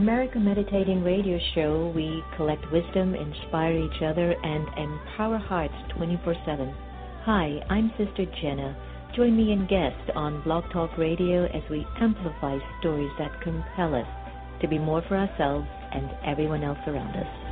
America Meditating Radio Show, we collect wisdom, inspire each other, and empower hearts 24 7. Hi, I'm Sister Jenna. Join me and guest on Blog Talk Radio as we amplify stories that compel us to be more for ourselves and everyone else around us.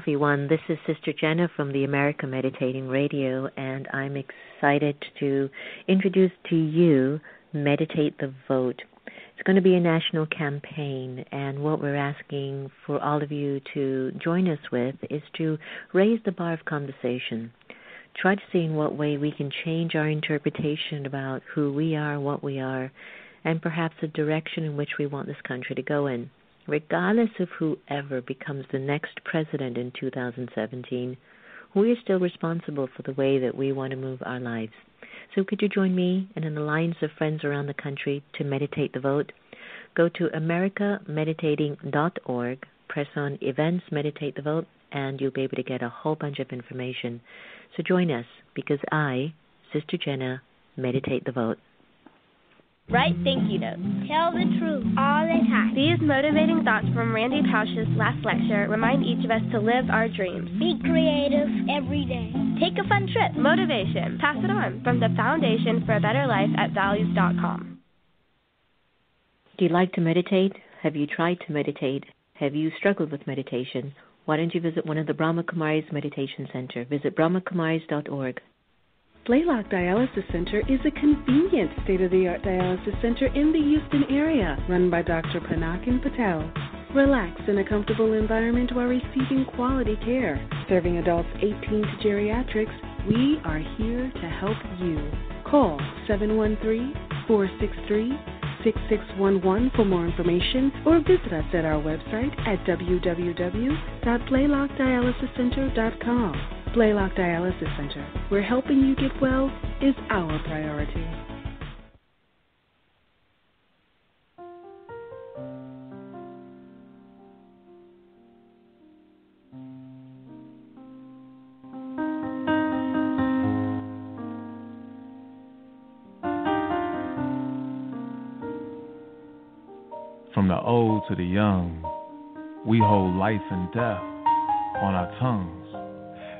Everyone. This is Sister Jenna from the America Meditating Radio, and I'm excited to introduce to you Meditate the Vote. It's going to be a national campaign, and what we're asking for all of you to join us with is to raise the bar of conversation. Try to see in what way we can change our interpretation about who we are, what we are, and perhaps the direction in which we want this country to go in regardless of whoever becomes the next president in 2017, we are still responsible for the way that we want to move our lives. So, could you join me and an alliance of friends around the country to meditate the vote? Go to americameditating.org, press on Events, Meditate the Vote, and you'll be able to get a whole bunch of information. So, join us because I, Sister Jenna, meditate the vote. Write thank you notes. Tell the truth all the time. These motivating thoughts from Randy Pausch's last lecture remind each of us to live our dreams. Be creative every day. Take a fun trip. Motivation. Pass it on from the Foundation for a Better Life at Values.com. Do you like to meditate? Have you tried to meditate? Have you struggled with meditation? Why don't you visit one of the Brahma Kumaris Meditation Center? Visit brahmakumaris.org. Blaylock Dialysis Center is a convenient state of the art dialysis center in the Houston area, run by Dr. Panakin Patel. Relax in a comfortable environment while receiving quality care. Serving adults 18 to geriatrics, we are here to help you. Call 713 463 6611 for more information or visit us at our website at www.blaylockdialysiscenter.com. Blaylock Dialysis Center, where helping you get well is our priority. From the old to the young, we hold life and death on our tongues.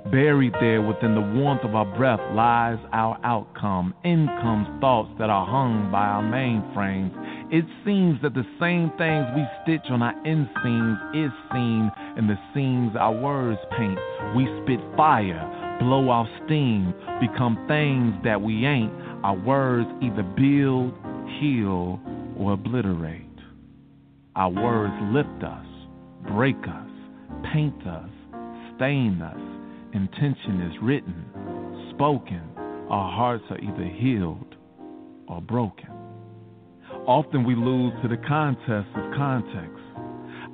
Buried there within the warmth of our breath lies our outcome. In comes thoughts that are hung by our mainframes. It seems that the same things we stitch on our inseams is seen in the seams our words paint. We spit fire, blow off steam, become things that we ain't. Our words either build, heal, or obliterate. Our words lift us, break us, paint us, stain us intention is written, spoken, our hearts are either healed or broken. Often we lose to the contest of context.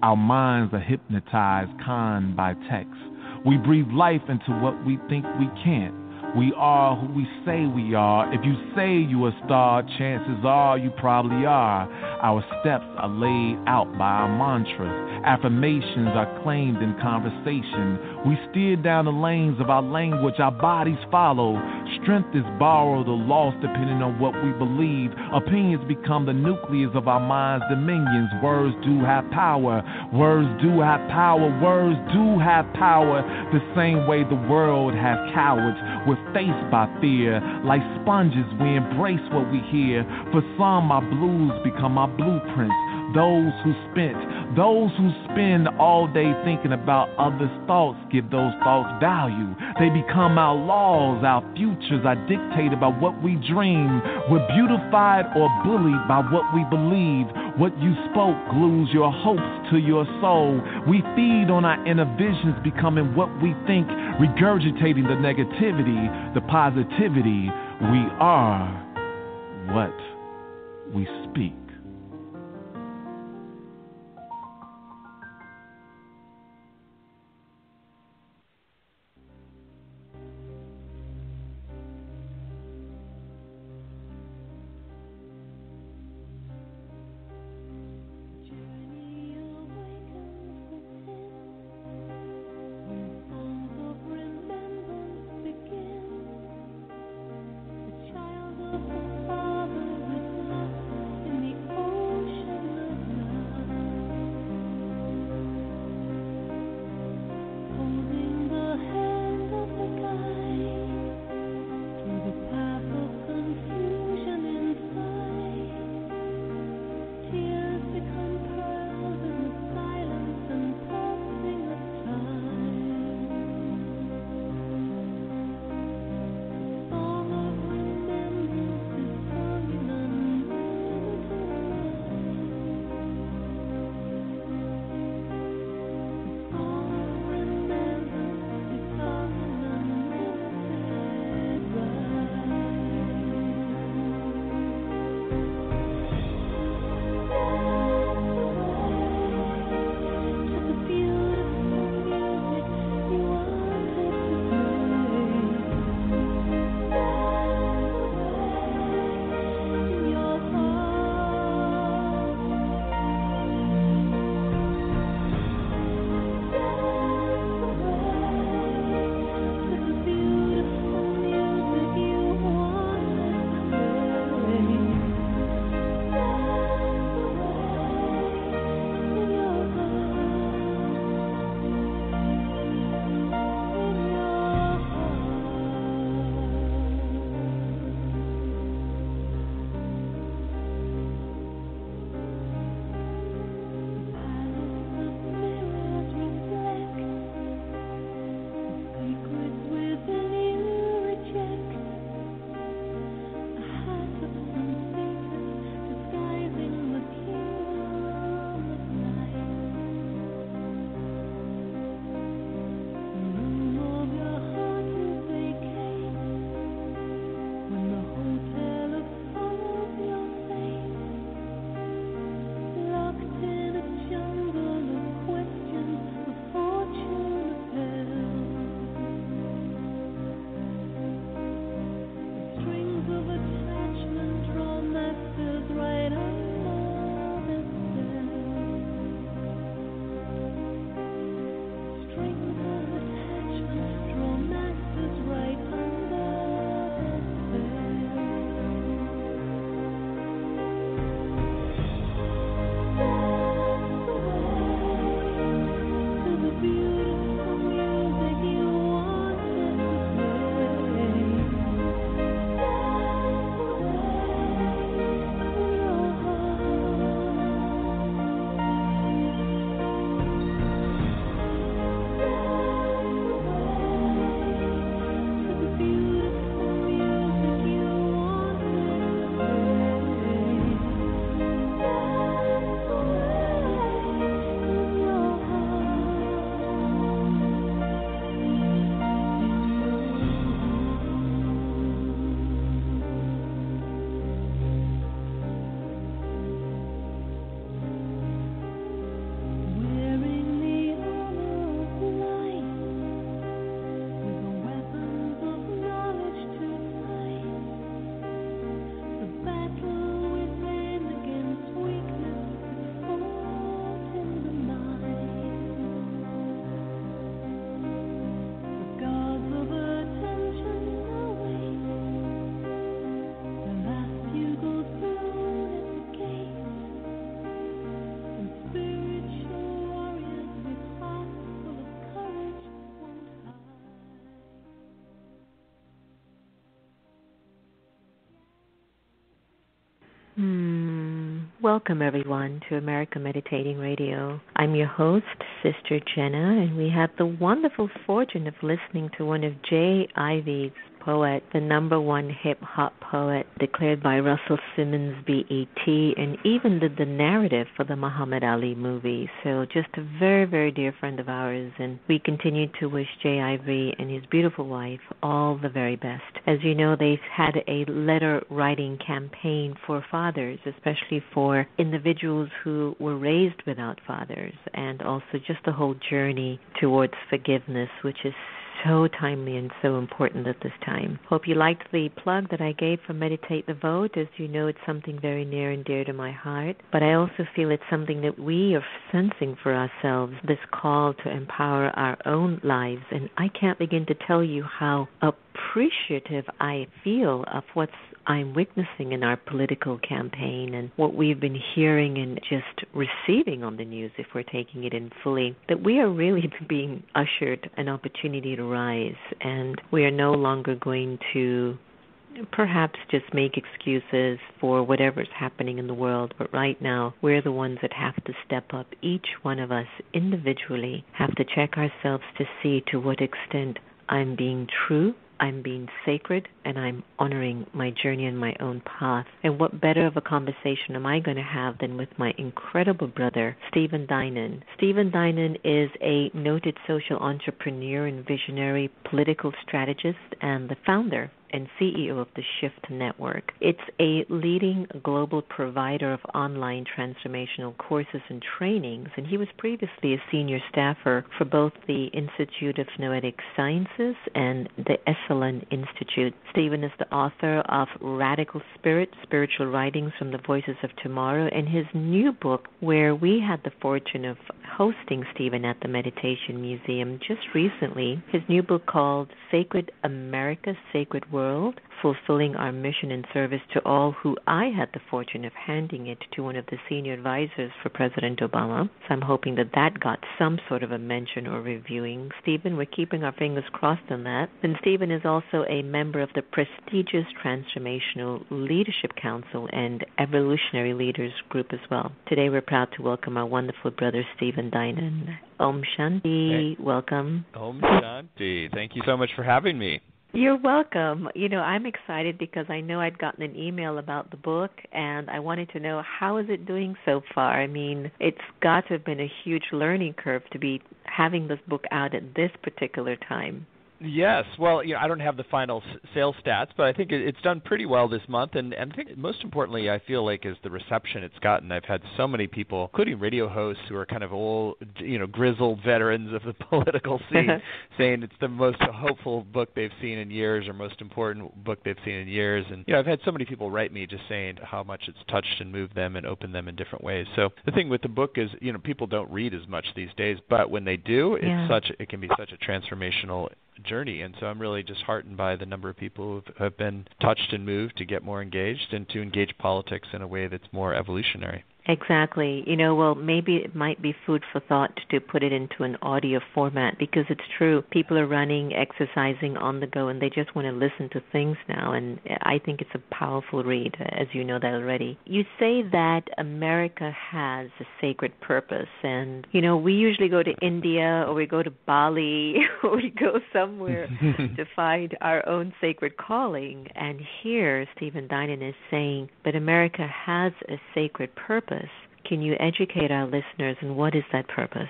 Our minds are hypnotized con by text. We breathe life into what we think we can't. We are who we say we are. If you say you a star, chances are you probably are. Our steps are laid out by our mantras. Affirmations are claimed in conversation. We steer down the lanes of our language, our bodies follow. Strength is borrowed or lost depending on what we believe. Opinions become the nucleus of our mind's dominions. Words do have power. Words do have power. Words do have power. The same way the world has cowards. We're faced by fear. Like sponges, we embrace what we hear. For some, our blues become our blueprints. Those who spent, those who spend all day thinking about others' thoughts give those thoughts value. They become our laws, our futures are dictated by what we dream. We're beautified or bullied by what we believe. What you spoke glues your hopes to your soul. We feed on our inner visions, becoming what we think, regurgitating the negativity, the positivity. We are what we speak. Hmm. Welcome, everyone, to America Meditating Radio. I'm your host, Sister Jenna, and we have the wonderful fortune of listening to one of J. Ivy's poet, the number one hip hop poet, declared by Russell Simmons BET, and even did the narrative for the Muhammad Ali movie. So, just a very, very dear friend of ours, and we continue to wish J. Ivy and his beautiful wife all the very best. As you know, they've had a letter writing campaign for fathers, especially for individuals who were raised without fathers, and also just the whole journey towards forgiveness, which is so timely and so important at this time. Hope you liked the plug that I gave for Meditate the Vote. As you know, it's something very near and dear to my heart, but I also feel it's something that we are sensing for ourselves this call to empower our own lives. And I can't begin to tell you how appreciative I feel of what's I'm witnessing in our political campaign and what we've been hearing and just receiving on the news, if we're taking it in fully, that we are really being ushered an opportunity to rise, and we are no longer going to perhaps just make excuses for whatever's happening in the world, but right now we're the ones that have to step up. Each one of us individually have to check ourselves to see to what extent I'm being true I'm being sacred and I'm honoring my journey and my own path. And what better of a conversation am I going to have than with my incredible brother, Stephen Dinan? Stephen Dinan is a noted social entrepreneur and visionary political strategist and the founder and CEO of the Shift Network. It's a leading global provider of online transformational courses and trainings, and he was previously a senior staffer for both the Institute of Noetic Sciences and the Esalen Institute. Stephen is the author of Radical Spirit Spiritual Writings from the Voices of Tomorrow, and his new book, where we had the fortune of hosting Stephen at the Meditation Museum just recently, his new book called Sacred America, Sacred world, fulfilling our mission and service to all who I had the fortune of handing it to one of the senior advisors for President Obama. So I'm hoping that that got some sort of a mention or reviewing. Stephen, we're keeping our fingers crossed on that. And Stephen is also a member of the prestigious Transformational Leadership Council and Evolutionary Leaders Group as well. Today we're proud to welcome our wonderful brother Stephen Dinan. Om Shanti. Hey. Welcome. Om Shanti. Thank you so much for having me. You're welcome. You know, I'm excited because I know I'd gotten an email about the book and I wanted to know how is it doing so far. I mean, it's got to have been a huge learning curve to be having this book out at this particular time. Yes, well, you know, I don't have the final sales stats, but I think it's done pretty well this month, and, and I think most importantly, I feel like is the reception it's gotten. I've had so many people, including radio hosts who are kind of old, you know, grizzled veterans of the political scene, saying it's the most hopeful book they've seen in years, or most important book they've seen in years. And you know, I've had so many people write me just saying how much it's touched and moved them and opened them in different ways. So the thing with the book is, you know, people don't read as much these days, but when they do, it's yeah. such it can be such a transformational journey. And so I'm really just heartened by the number of people who have been touched and moved to get more engaged and to engage politics in a way that's more evolutionary. Exactly. You know, well, maybe it might be food for thought to put it into an audio format because it's true. People are running, exercising on the go, and they just want to listen to things now. And I think it's a powerful read, as you know that already. You say that America has a sacred purpose, and you know, we usually go to India or we go to Bali or we go somewhere to find our own sacred calling. And here, Stephen Dinan is saying, but America has a sacred purpose purpose. Can you educate our listeners and what is that purpose?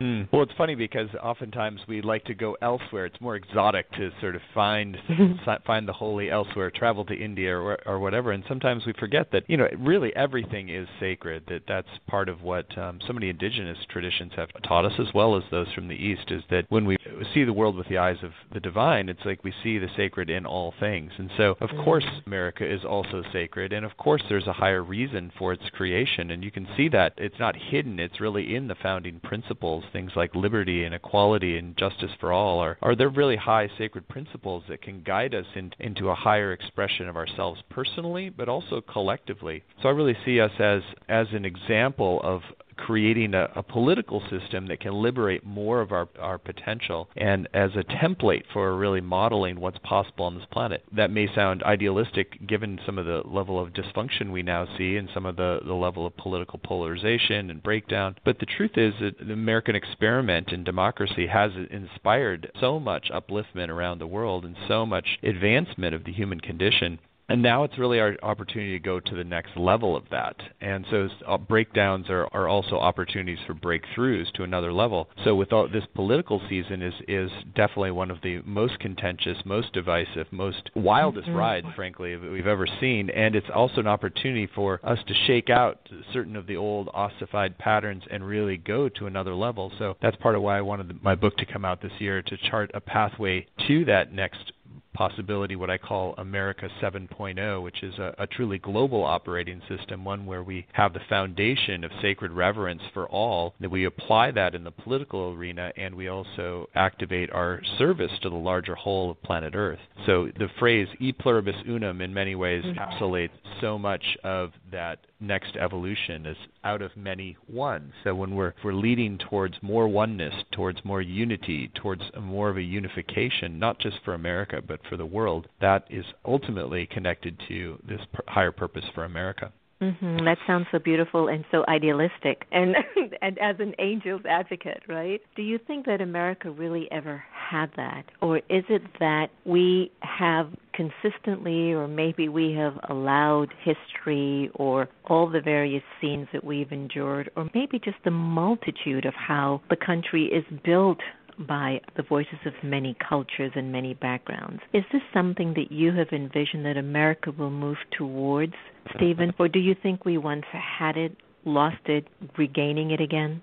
Mm. Well, it's funny because oftentimes we like to go elsewhere. It's more exotic to sort of find find the holy elsewhere, travel to India or or whatever. And sometimes we forget that you know really everything is sacred. That that's part of what um, so many indigenous traditions have taught us, as well as those from the East. Is that when we see the world with the eyes of the divine, it's like we see the sacred in all things. And so, of mm. course, America is also sacred, and of course, there's a higher reason for its creation. And you can see that it's not hidden; it's really in the founding principles things like liberty and equality and justice for all are, are they're really high sacred principles that can guide us in, into a higher expression of ourselves personally, but also collectively. So I really see us as as an example of creating a, a political system that can liberate more of our, our potential and as a template for really modeling what's possible on this planet. That may sound idealistic given some of the level of dysfunction we now see and some of the, the level of political polarization and breakdown. But the truth is that the American experiment in democracy has inspired so much upliftment around the world and so much advancement of the human condition and now it's really our opportunity to go to the next level of that. And so uh, breakdowns are, are also opportunities for breakthroughs to another level. So with all, this political season is is definitely one of the most contentious, most divisive, most wildest mm-hmm. rides, frankly, that we've ever seen. And it's also an opportunity for us to shake out certain of the old ossified patterns and really go to another level. So that's part of why I wanted my book to come out this year to chart a pathway to that next possibility, what I call America 7.0, which is a, a, truly global operating system, one where we have the foundation of sacred reverence for all, that we apply that in the political arena, and we also activate our service to the larger whole of planet Earth. So the phrase e pluribus unum in many ways mm-hmm. encapsulates so much of that next evolution is out of many one. So when we're we're leading towards more oneness, towards more unity, towards more of a unification, not just for America but for the world, that is ultimately connected to this higher purpose for America. Mm-hmm. That sounds so beautiful and so idealistic, and and as an angel's advocate, right? Do you think that America really ever had that, or is it that we have consistently, or maybe we have allowed history, or all the various scenes that we've endured, or maybe just the multitude of how the country is built by the voices of many cultures and many backgrounds. Is this something that you have envisioned that America will move towards, Stephen? Or do you think we once had it, lost it, regaining it again?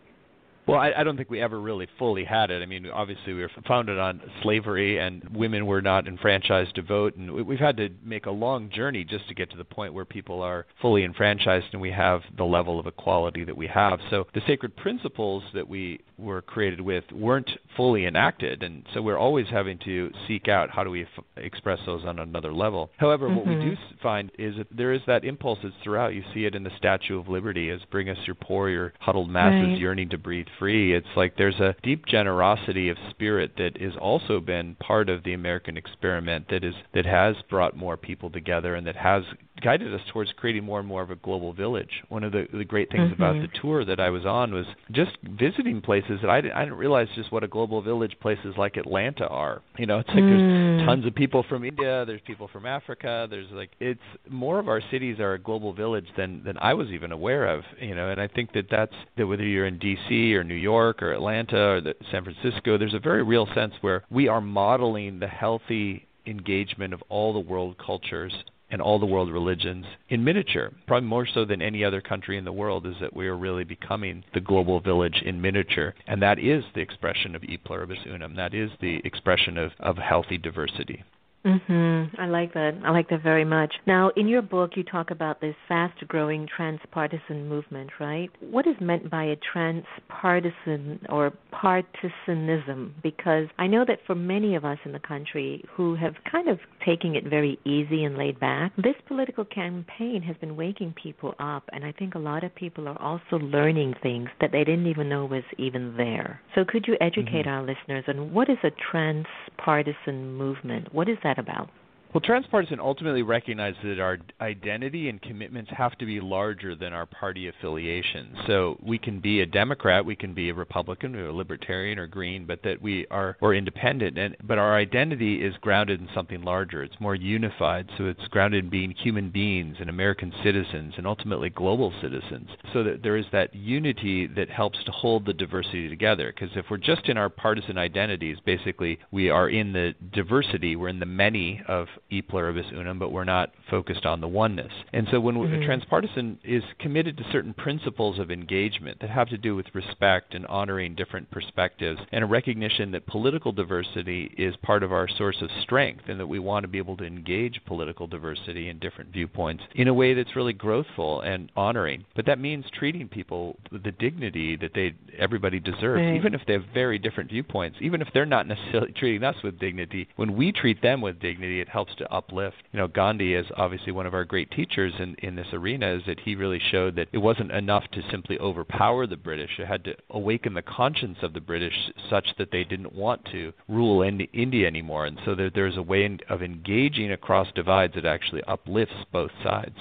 Well, I, I don't think we ever really fully had it. I mean, obviously we were founded on slavery, and women were not enfranchised to vote, and we, we've had to make a long journey just to get to the point where people are fully enfranchised and we have the level of equality that we have. So the sacred principles that we were created with weren't fully enacted, and so we're always having to seek out how do we f- express those on another level. However, mm-hmm. what we do mm-hmm. find is that there is that impulse that's throughout. You see it in the Statue of Liberty as bring us your poor, your huddled masses right. yearning to breathe free. It's like there's a deep generosity of spirit that has also been part of the American experiment that is that has brought more people together and that has guided us towards creating more and more of a global village. One of the, the great things mm-hmm. about the tour that I was on was just visiting places that I didn't, I didn't realize just what a global village places like Atlanta are. You know, it's like mm. there's tons of people from India, there's people from Africa, there's like it's more of our cities are a global village than than I was even aware of. You know, and I think that that's that whether you're in D.C. or New York or Atlanta or the, San Francisco, there's a very real sense where we are modeling the healthy engagement of all the world cultures and all the world religions in miniature. Probably more so than any other country in the world is that we are really becoming the global village in miniature. And that is the expression of e pluribus unum. That is the expression of, of healthy diversity. Mhm. I like that. I like that very much. Now, in your book you talk about this fast-growing transpartisan movement, right? What is meant by a transpartisan or partisanism? Because I know that for many of us in the country who have kind of taken it very easy and laid back, this political campaign has been waking people up and I think a lot of people are also learning things that they didn't even know was even there. So could you educate mm-hmm. our listeners on what is a transpartisan movement? What is that about? Well, transpartisan ultimately recognizes that our identity and commitments have to be larger than our party affiliation. So we can be a Democrat, we can be a Republican, or a Libertarian, or Green, but that we are or independent. And but our identity is grounded in something larger. It's more unified. So it's grounded in being human beings and American citizens, and ultimately global citizens. So that there is that unity that helps to hold the diversity together. Because if we're just in our partisan identities, basically we are in the diversity, we're in the many of e pluribus unum, but we're not focused on the oneness. And so when mm-hmm. transpartisan is committed to certain principles of engagement that have to do with respect and honoring different perspectives and a recognition that political diversity is part of our source of strength and that we want to be able to engage political diversity and different viewpoints in a way that's really growthful and honoring. But that means treating people with the dignity that they everybody deserves, right. even if they have very different viewpoints, even if they're not necessarily treating us with dignity. When we treat them with dignity, it helps to uplift. You know, Gandhi is obviously one of our great teachers in in this arena. Is that he really showed that it wasn't enough to simply overpower the British. It had to awaken the conscience of the British such that they didn't want to rule in India anymore. And so there, there's a way of engaging across divides that actually uplifts both sides.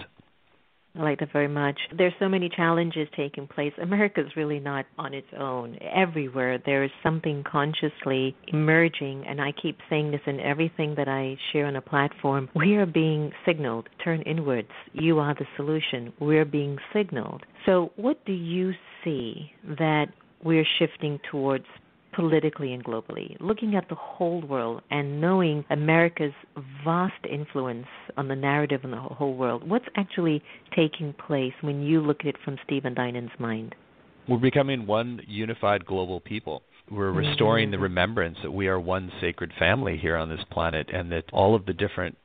I like that very much. There's so many challenges taking place. America's really not on its own. Everywhere there is something consciously emerging, and I keep saying this in everything that I share on a platform. We are being signaled, turn inwards. You are the solution. We're being signaled. So, what do you see that we're shifting towards politically and globally, looking at the whole world and knowing America's vast influence on the narrative in the whole world, what's actually taking place when you look at it from Stephen Dinan's mind? We're becoming one unified global people. We're restoring mm-hmm. the remembrance that we are one sacred family here on this planet and that all of the different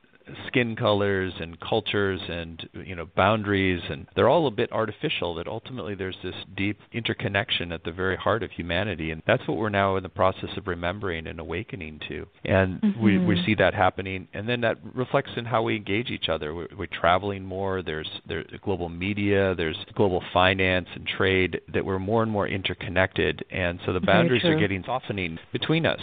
skin colors and cultures and you know boundaries and they're all a bit artificial that ultimately there's this deep interconnection at the very heart of humanity and that's what we're now in the process of remembering and awakening to. And mm-hmm. we we see that happening and then that reflects in how we engage each other. We're, we're traveling more there's there's global media there's global finance and trade that we're more and more interconnected and so the boundaries are getting softening between us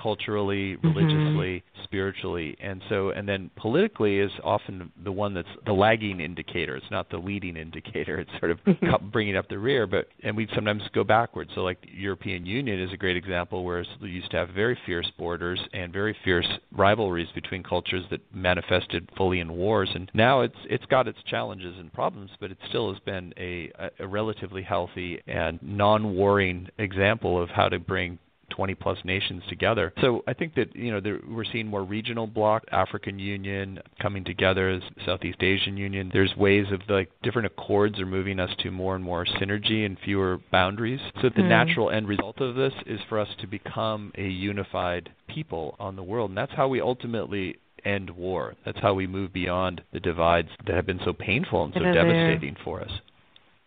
culturally, mm-hmm. religiously, mm-hmm. spiritually, and so and then politically is often the one that's the lagging indicator. It's not the leading indicator. It's sort of mm-hmm. bringing up the rear. But and we sometimes go backwards. So like the European Union is a great example where we used to have very fierce borders and very fierce rivalries between cultures that manifested fully in wars. And now it's it's got its challenges and problems, but it still has been a, a relatively healthy and non-warring example of how to bring 20 plus nations together. So I think that you know there, we're seeing more regional bloc, African Union coming together, as Southeast Asian Union. There's ways of like different accords are moving us to more and more synergy and fewer boundaries. So the mm. natural end result of this is for us to become a unified people on the world, and that's how we ultimately end war. That's how we move beyond the divides that have been so painful and so devastating for us.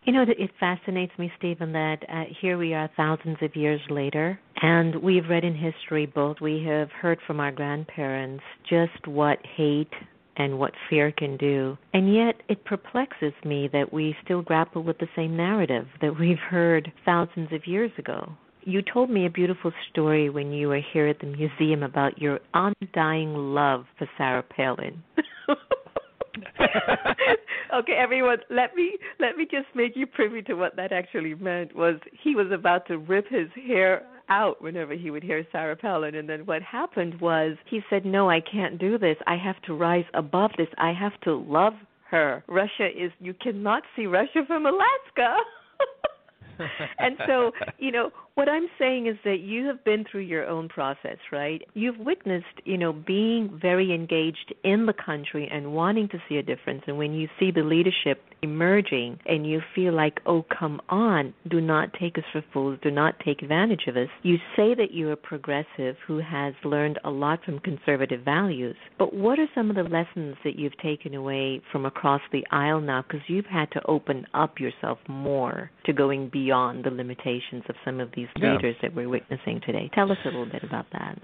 You know, it fascinates me, Stephen, that uh, here we are thousands of years later, and we've read in history both, we have heard from our grandparents just what hate and what fear can do. And yet it perplexes me that we still grapple with the same narrative that we've heard thousands of years ago. You told me a beautiful story when you were here at the museum about your undying love for Sarah Palin. okay, everyone, let me let me just make you privy to what that actually meant. Was he was about to rip his hair out whenever he would hear Sarah Palin, and then what happened was he said, "No, I can't do this. I have to rise above this. I have to love her. Russia is you cannot see Russia from Alaska." and so, you know, what I'm saying is that you have been through your own process, right? You've witnessed, you know, being very engaged in the country and wanting to see a difference. And when you see the leadership emerging and you feel like, oh, come on, do not take us for fools, do not take advantage of us, you say that you're a progressive who has learned a lot from conservative values. But what are some of the lessons that you've taken away from across the aisle now? Because you've had to open up yourself more to going beyond the limitations of some of these these yeah. leaders that we're witnessing today. Tell us a little bit about that.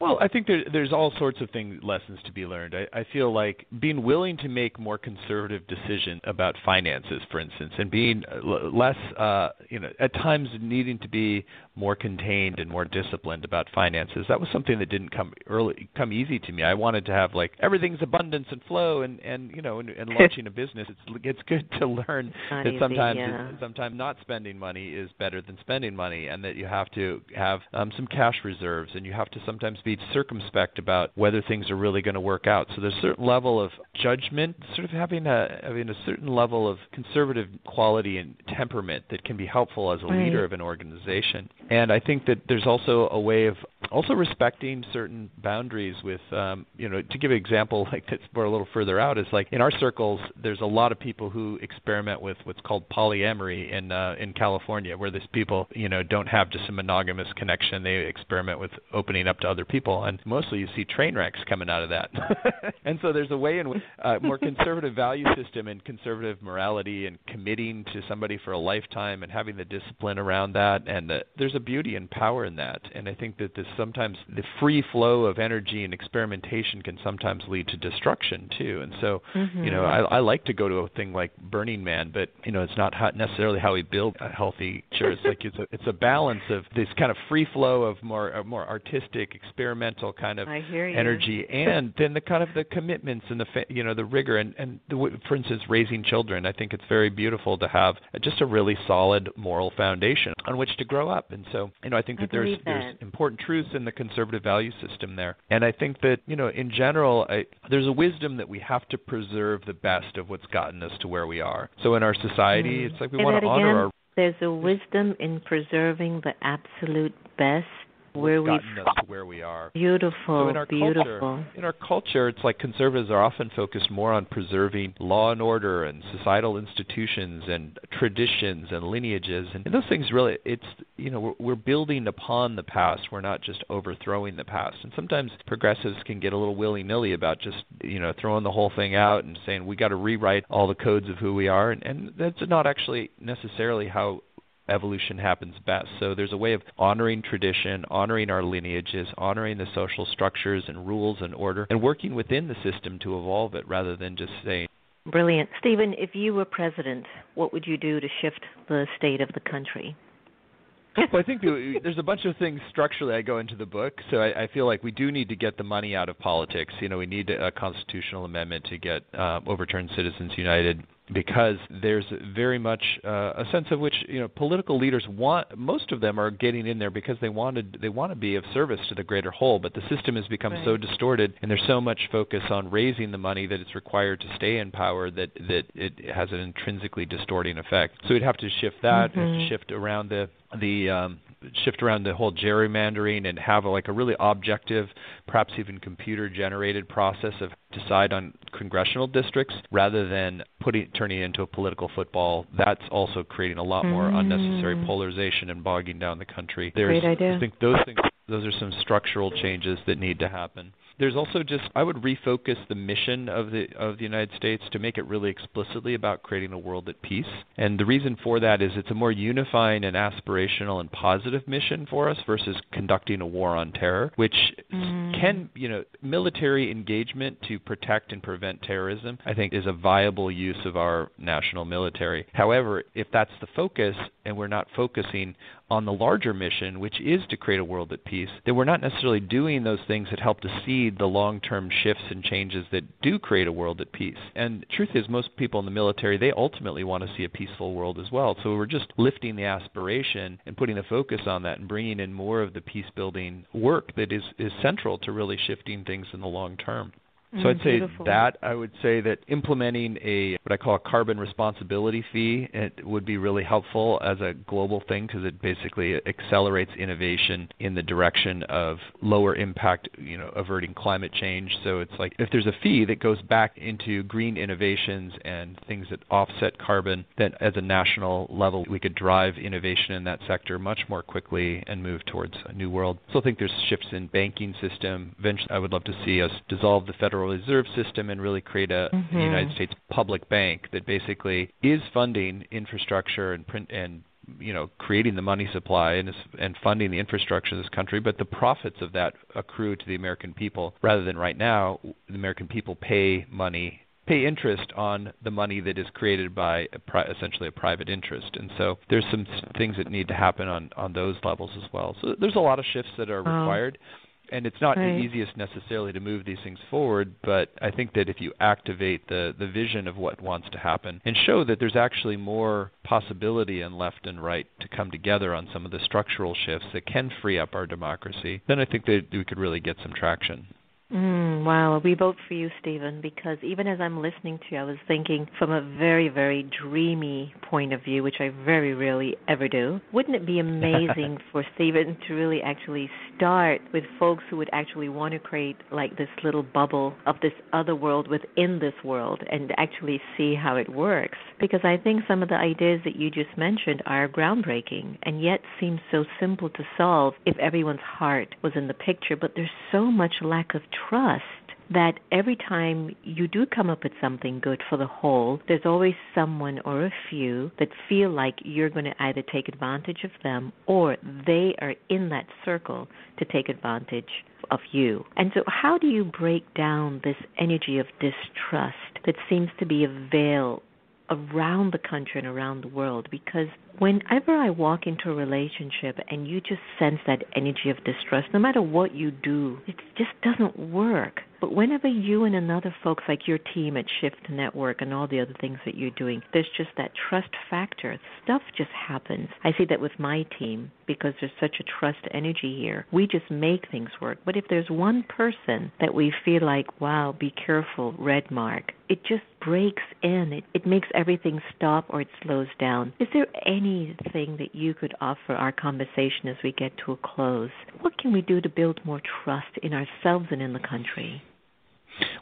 Well, I think there, there's all sorts of things, lessons to be learned. I, I feel like being willing to make more conservative decisions about finances, for instance, and being less, uh, you know, at times needing to be more contained and more disciplined about finances. That was something that didn't come early, come easy to me. I wanted to have like everything's abundance and flow, and and you know, and, and launching a business. It's it's good to learn that easy, sometimes yeah. sometimes not spending money is better than spending money, and that you have to have um, some cash reserves, and you have to sometimes be circumspect about whether things are really going to work out. So there's a certain level of judgment, sort of having a having a certain level of conservative quality and temperament that can be helpful as a right. leader of an organization. And I think that there's also a way of also respecting certain boundaries with um, you know to give an example like that's more a little further out is like in our circles there's a lot of people who experiment with what's called polyamory in uh, in California where these people you know don't have just a monogamous connection they experiment with opening up to other people and mostly you see train wrecks coming out of that. And so there's a way in which uh, more conservative value system and conservative morality and committing to somebody for a lifetime and having the discipline around that and the, there's a beauty and power in that and I think that this sometimes the free flow of energy and experimentation can sometimes lead to destruction too. And so, mm-hmm. you know, I, I like to go to a thing like Burning Man, but you know, it's not how, necessarily how we build a healthy church. It's like it's a it's a balance of this kind of free flow of more more artistic, experimental kind of energy, and then the kind of the commitments and the you know the rigor and and the, for instance, raising children. I think it's very beautiful to have just a really solid moral foundation on which to grow up. And so, you know, I think that I there's that. there's important truths in the conservative value system there. And I think that you know, in general, I, there's a wisdom that we have to preserve the best of what's gotten us to where we are. So in our society, mm. it's like we Say want to honor again. our there's a wisdom in preserving the absolute best where we've gotten us to where we are. Beautiful, so in our beautiful. Culture, in our culture, it's like conservatives are often focused more on preserving law and order and societal institutions and traditions and lineages, and, those things really, it's you know we're, we're building upon the past. We're not just overthrowing the past. And sometimes progressives can get a little willy-nilly about just you know throwing the whole thing out and saying we got to rewrite all the codes of who we are, and, and that's not actually necessarily how evolution happens best. So there's a way of honoring tradition, honoring our lineages, honoring the social structures and rules and order, and working within the system to evolve it rather than just saying. Brilliant. Stephen, if you were president, what would you do to shift the state of the country? well, I think there's a bunch of things structurally I go into the book. So I, I feel like we do need to get the money out of politics. You know, we need a constitutional amendment to get uh, overturn Citizens United because there's very much uh, a sense of which you know political leaders want most of them are getting in there because they wanted they want to be of service to the greater whole but the system has become right. so distorted and there's so much focus on raising the money that it's required to stay in power that that it has an intrinsically distorting effect so we'd have to shift that mm-hmm. have to shift around the the um, shift around the whole gerrymandering and have a, like a really objective, perhaps even computer generated process of decide on congressional districts rather than putting turning it into a political football. That's also creating a lot more mm. unnecessary polarization and bogging down the country. There's, Great idea. I think those things those are some structural changes that need to happen. There's also just I would refocus the mission of the of the United States to make it really explicitly about creating a world at peace. And the reason for that is it's a more unifying and aspirational and positive mission for us versus conducting a war on terror, which mm. can, you know, military engagement to protect and prevent terrorism, I think is a viable use of our national military. However, if that's the focus and we're not focusing on the larger mission, which is to create a world at peace, then we're not necessarily doing those things that help to seed the long term shifts and changes that do create a world at peace. And truth is, most people in the military, they ultimately want to see a peaceful world as well. So we're just lifting the aspiration and putting the focus on that and bringing in more of the peace building work that is, is central to really shifting things in the long term. So I'd mm, say Beautiful. that I would say that implementing a what I call a carbon responsibility fee it would be really helpful as a global thing because it basically accelerates innovation in the direction of lower impact, you know, averting climate change. So it's like if there's a fee that goes back into green innovations and things that offset carbon, then as a national level we could drive innovation in that sector much more quickly and move towards a new world. So I think there's shifts in banking system. Eventually, I would love to see us dissolve the federal Federal Reserve System and really create a, mm-hmm. United States public bank that basically is funding infrastructure and print and you know creating the money supply and is, and funding the infrastructure of this country, but the profits of that accrue to the American people rather than right now the American people pay money pay interest on the money that is created by a pri- essentially a private interest. And so there's some things that need to happen on on those levels as well. So there's a lot of shifts that are required and it's not right. the easiest necessarily to move these things forward but i think that if you activate the the vision of what wants to happen and show that there's actually more possibility in left and right to come together on some of the structural shifts that can free up our democracy then i think that we could really get some traction Mm, wow, we vote for you, Stephen, because even as I'm listening to you, I was thinking from a very, very dreamy point of view, which I very rarely ever do. Wouldn't it be amazing for Stephen to really actually start with folks who would actually want to create like this little bubble of this other world within this world and actually see how it works? Because I think some of the ideas that you just mentioned are groundbreaking and yet seem so simple to solve if everyone's heart was in the picture, but there's so much lack of trust that every time you do come up with something good for the whole, there's always someone or a few that feel like you're going to either take advantage of them or they are in that circle to take advantage of you. And so, how do you break down this energy of distrust that seems to be a veil around the country and around the world? Because whenever I walk into a relationship and you just sense that energy of distrust, no matter what you do, it just doesn't work. But whenever you and another folks like your team at Shift Network and all the other things that you're doing, there's just that trust factor. Stuff just happens. I see that with my team because there's such a trust energy here. We just make things work. But if there's one person that we feel like, wow, be careful, red mark, it just breaks in. It, it makes everything stop or it slows down. Is there anything that you could offer our conversation as we get to a close? What can we do to build more trust in ourselves and in the country?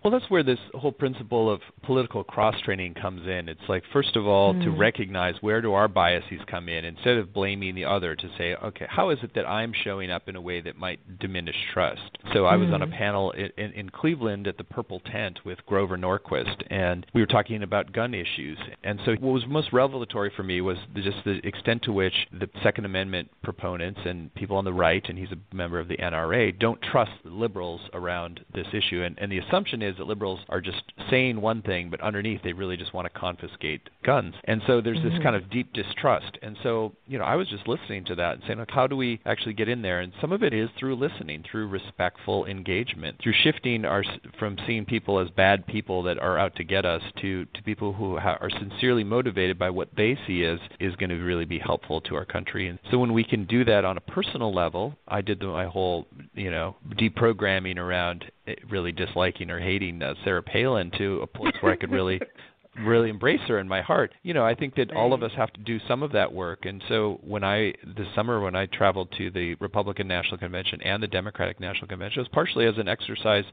Well, that's where this whole principle of political cross training comes in. It's like, first of all, mm. to recognize where do our biases come in instead of blaming the other to say, okay, how is it that I'm showing up in a way that might diminish trust? So I was on a mm. panel in, in, in Cleveland at the Purple Tent with Grover Norquist, and we were talking about gun issues. And so what was most revelatory for me was the, just the extent to which the Second Amendment proponents and people on the right, and he's a member of the NRA, don't trust the liberals around this issue. And, and the assumption assumption is that liberals are just saying one thing, but underneath they really just want to confiscate guns. And so there's mm-hmm. this kind of deep distrust. And so, you know, I was just listening to that and saying, like, how do we actually get in there? And some of it is through listening, through respectful engagement, through shifting our from seeing people as bad people that are out to get us to to people who ha- are sincerely motivated by what they see as is going to really be helpful to our country. And so when we can do that on a personal level, I did the, my whole, you know, deprogramming around really disliking or hating uh, Sarah Palin to a place where I could really really embrace her in my heart. You know, I think that all of us have to do some of that work. And so when I this summer when I traveled to the Republican National Convention and the Democratic National Convention, it was partially as an exercise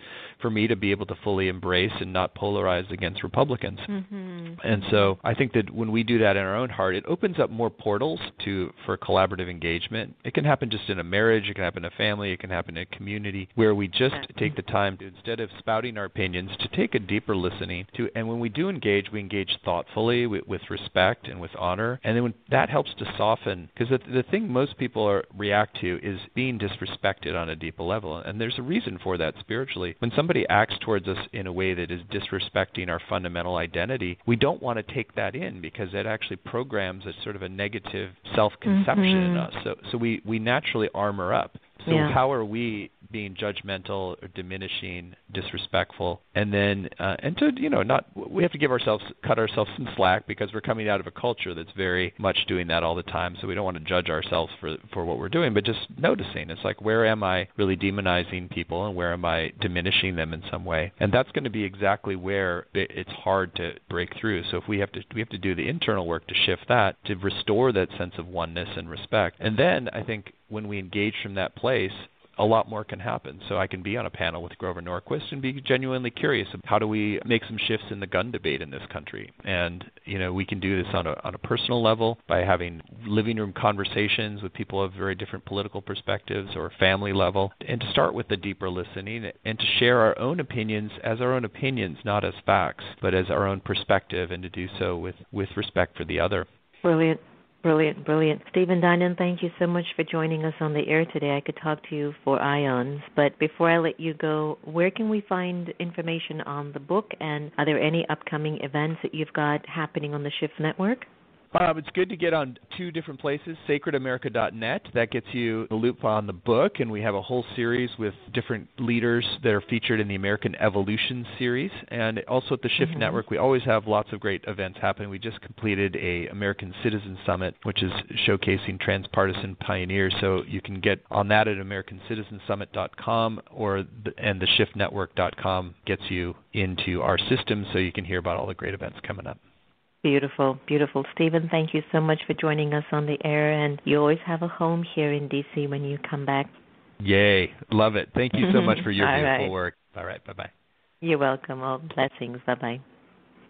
for me to be able to fully embrace and not polarize against Republicans. Mm-hmm. And so I think that when we do that in our own heart, it opens up more portals to for collaborative engagement. It can happen just in a marriage, it can happen in a family, it can happen in a community where we just take the time to instead of spouting our opinions to take a deeper listening to and when we do engage we engage thoughtfully with, with respect and with honor, and then when, that helps to soften. Because the, the thing most people are, react to is being disrespected on a deeper level, and there's a reason for that spiritually. When somebody acts towards us in a way that is disrespecting our fundamental identity, we don't want to take that in because it actually programs a sort of a negative self-conception mm-hmm. in us. So, so we we naturally armor up. So yeah. how are we being judgmental or diminishing, disrespectful, and then uh, and to you know not we have to give ourselves cut ourselves some slack because we're coming out of a culture that's very much doing that all the time. So we don't want to judge ourselves for for what we're doing, but just noticing. It's like where am I really demonizing people and where am I diminishing them in some way? And that's going to be exactly where it's hard to break through. So if we have to we have to do the internal work to shift that to restore that sense of oneness and respect. And then I think when we engage from that place, a lot more can happen. So I can be on a panel with Grover Norquist and be genuinely curious of how do we make some shifts in the gun debate in this country. And you know, we can do this on a on a personal level by having living room conversations with people of very different political perspectives or family level, and to start with the deeper listening and to share our own opinions as our own opinions, not as facts, but as our own perspective, and to do so with with respect for the other. Brilliant. Brilliant, brilliant. Stephen Dinan, thank you so much for joining us on the air today. I could talk to you for ions, but before I let you go, where can we find information on the book and are there any upcoming events that you've got happening on the Shift Network? Um, it's good to get on two different places. SacredAmerica.net that gets you the loop on the book, and we have a whole series with different leaders that are featured in the American Evolution series, and also at the Shift mm-hmm. Network, we always have lots of great events happening. We just completed a American Citizen Summit, which is showcasing transpartisan pioneers. So you can get on that at AmericanCitizenSummit.com, or the, and the ShiftNetwork.com gets you into our system, so you can hear about all the great events coming up. Beautiful, beautiful. Stephen, thank you so much for joining us on the air, and you always have a home here in D.C. when you come back. Yay, love it. Thank you so much for your beautiful right. work. All right, bye bye. You're welcome. All blessings. Bye bye.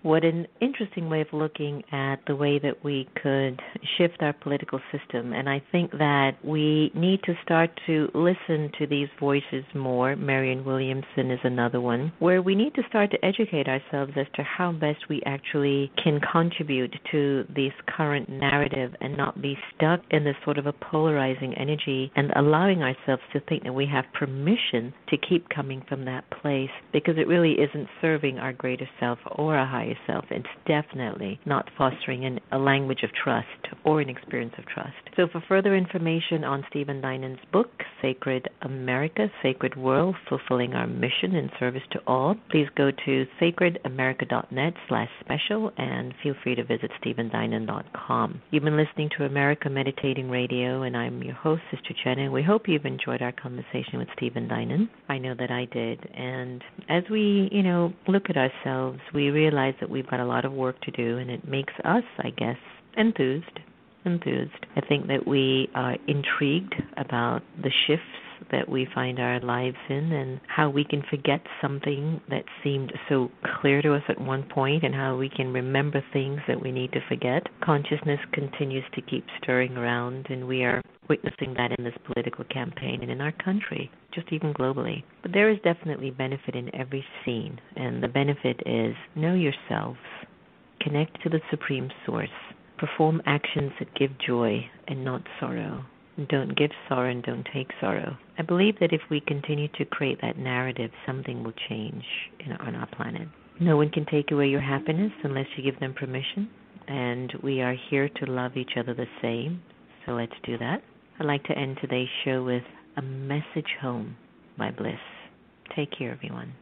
What an interesting way of looking at the way that we could shift our political system. And I think that we need to start to listen to these voices more. Marianne Williamson is another one, where we need to start to educate ourselves as to how best we actually can contribute to this current narrative and not be stuck in this sort of a polarizing energy and allowing ourselves to think that we have permission to keep coming from that place because it really isn't serving our greater self or our higher self. It's definitely not fostering an, a language of trust or an experience of trust. So, for further information on Stephen Dinan's book, Sacred America, Sacred World, Fulfilling Our Mission in Service to All, please go to sacredamerica.net slash special and feel free to visit stephendinan.com. You've been listening to America Meditating Radio, and I'm your host, Sister Jenna. We hope you've enjoyed our conversation with Stephen Dinan. I know that I did. And as we, you know, look at ourselves, we realize that we've got a lot of work to do, and it makes us, I guess, enthused. Enthused. I think that we are intrigued about the shifts that we find our lives in and how we can forget something that seemed so clear to us at one point and how we can remember things that we need to forget. Consciousness continues to keep stirring around, and we are witnessing that in this political campaign and in our country, just even globally. But there is definitely benefit in every scene, and the benefit is know yourselves, connect to the Supreme Source, perform actions that give joy and not sorrow. Don't give sorrow and don't take sorrow. I believe that if we continue to create that narrative, something will change in, on our planet. No one can take away your happiness unless you give them permission, and we are here to love each other the same, so let's do that. I'd like to end today's show with A Message Home by Bliss. Take care, everyone.